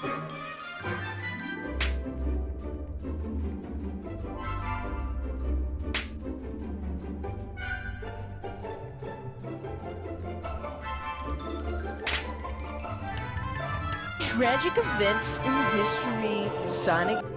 Tragic events in history, Sonic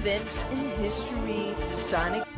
events in history, Sonic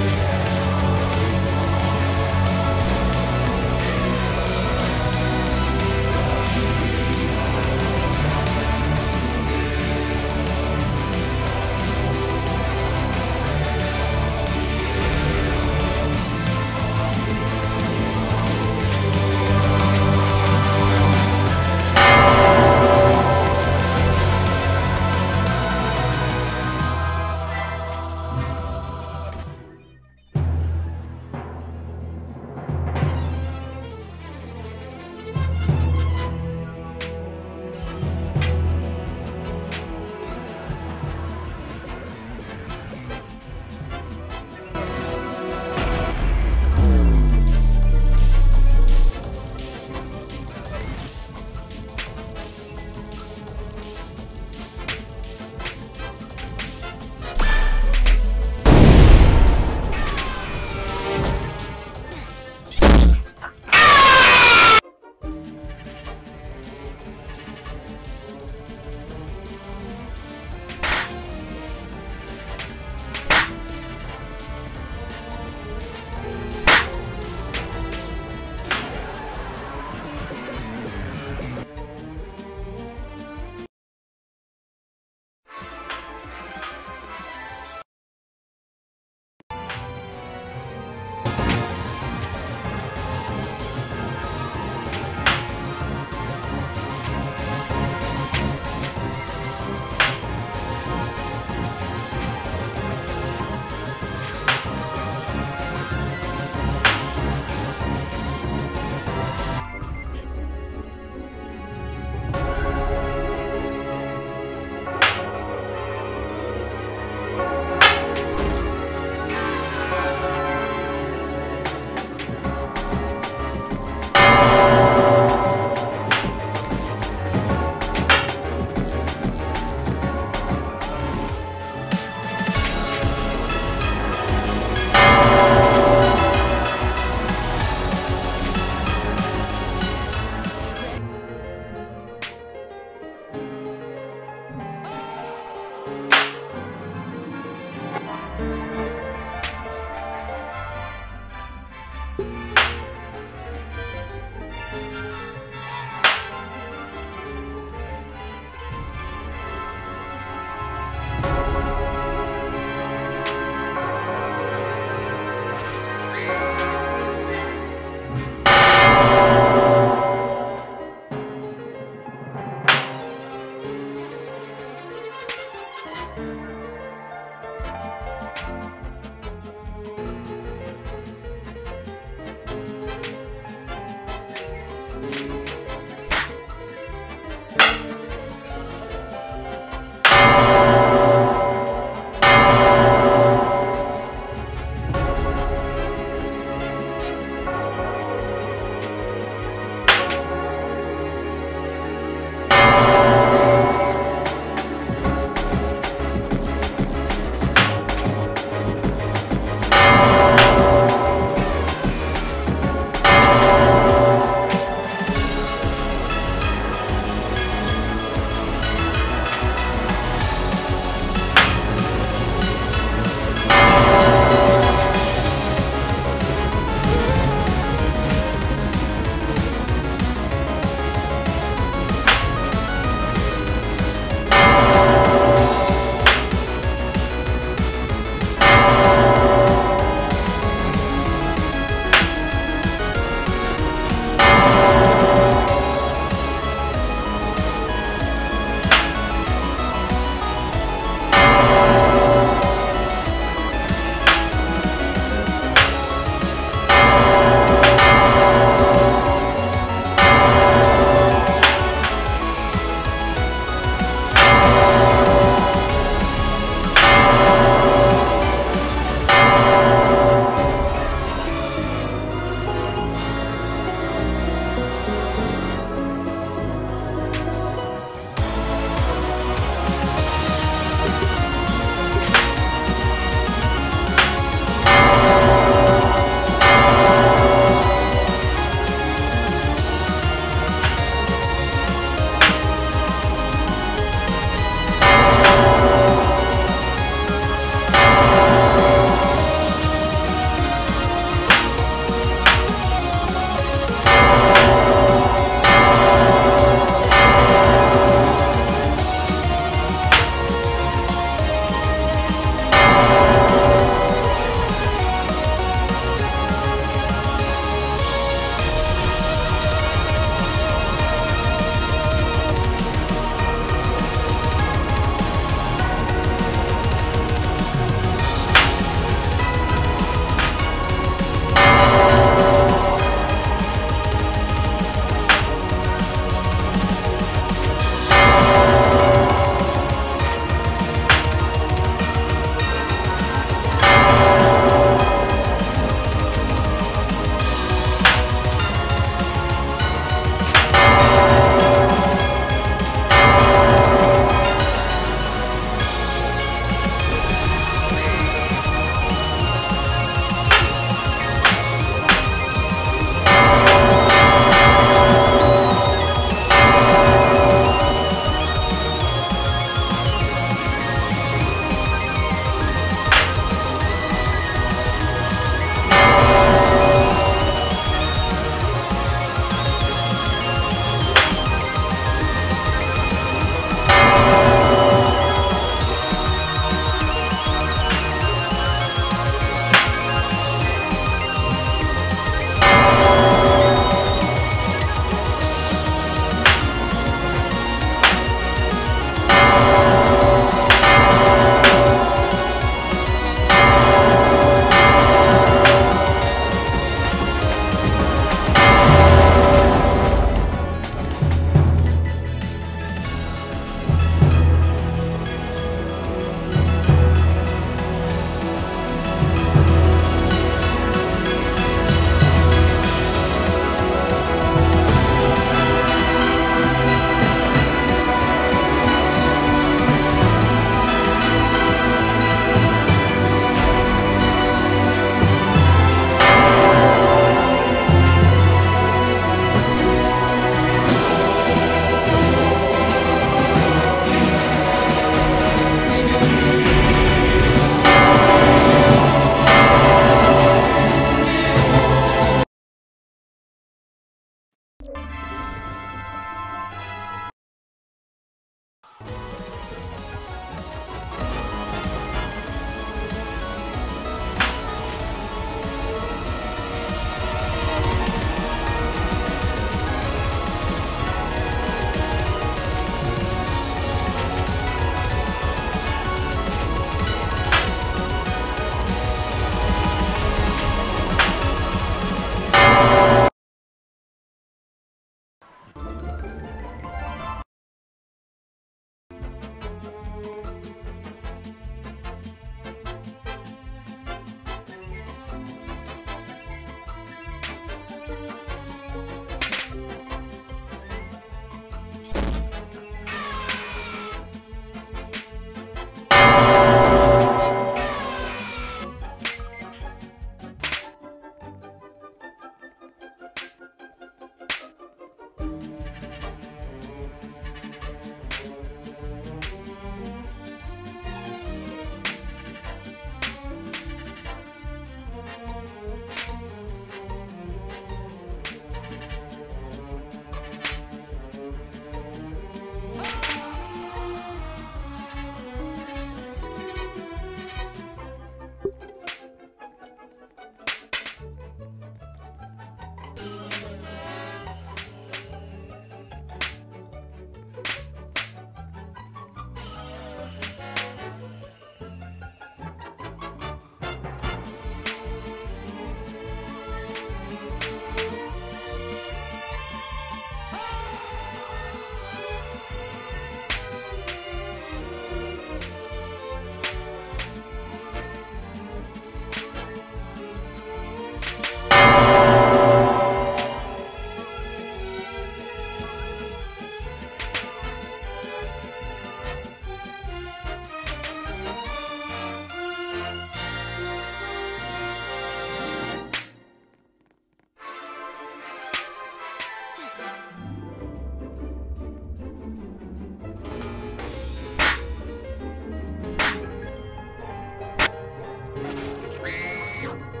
Beep!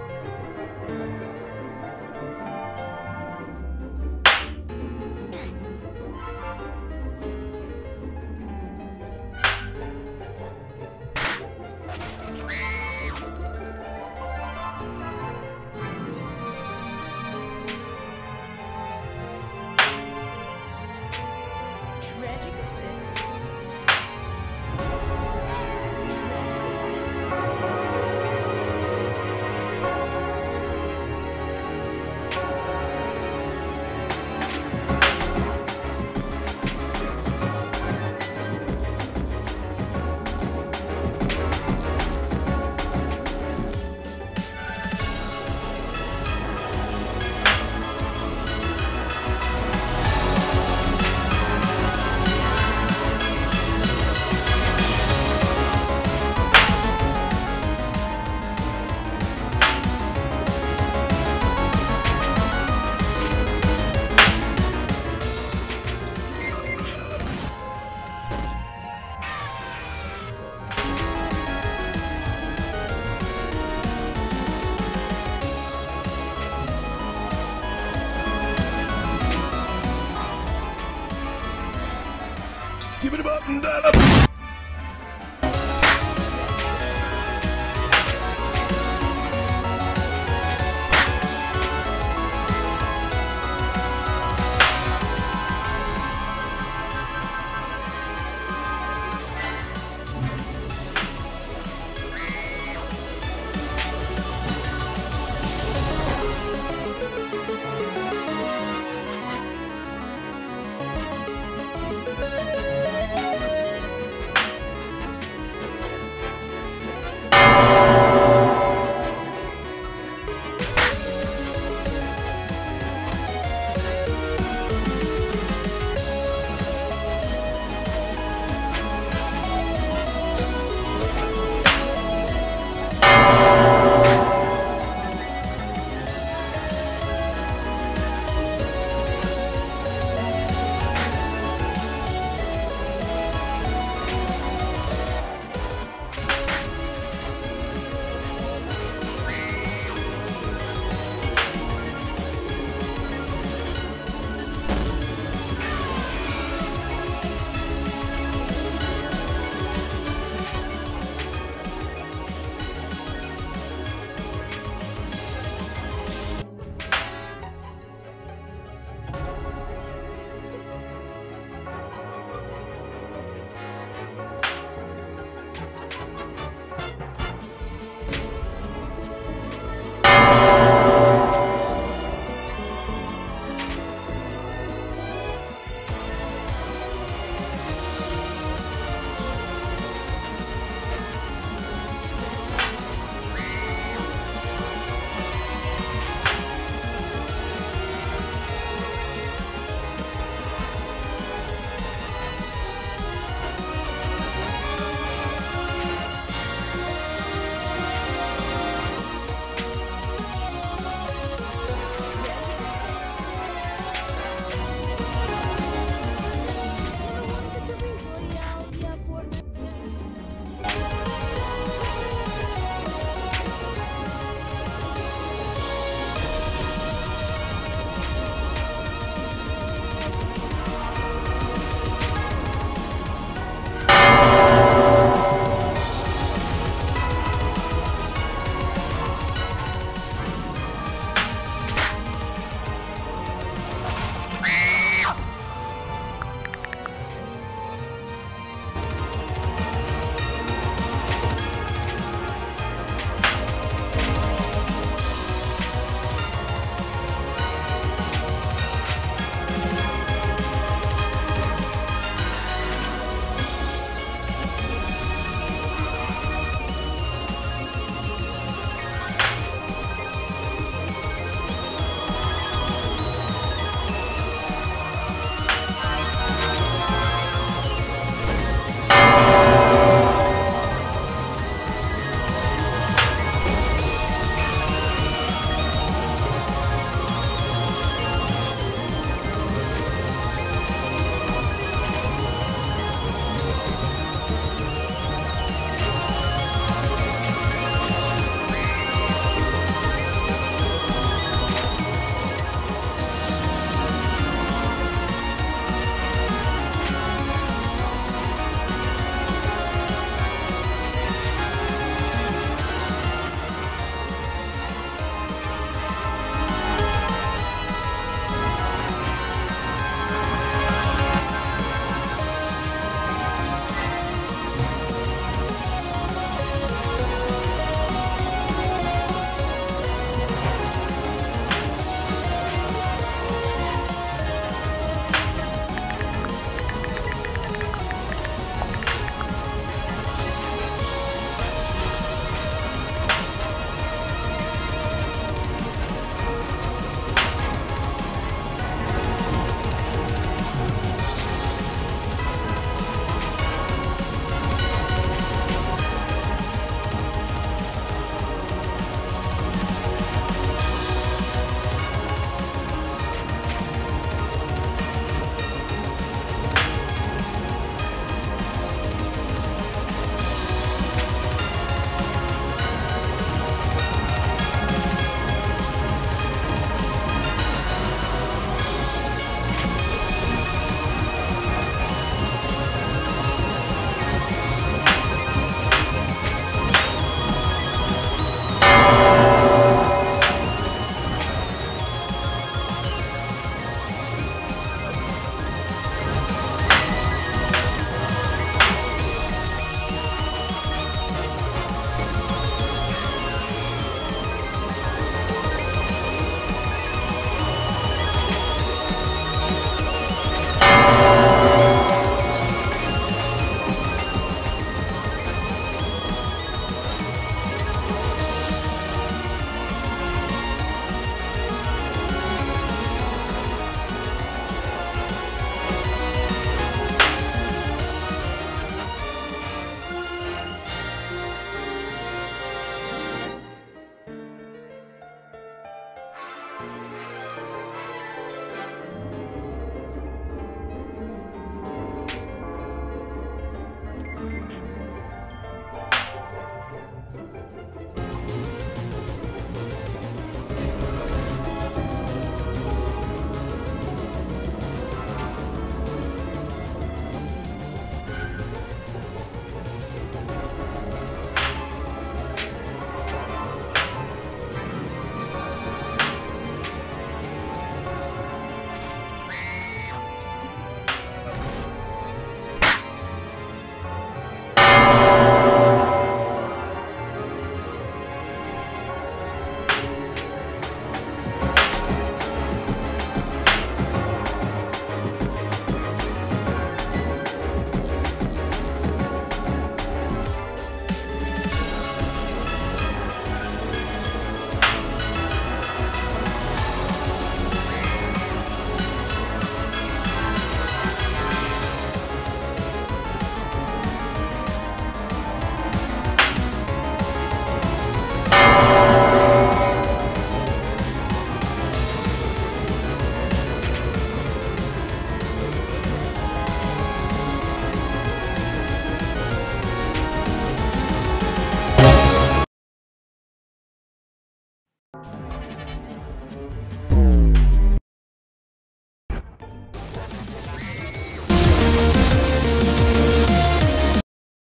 Never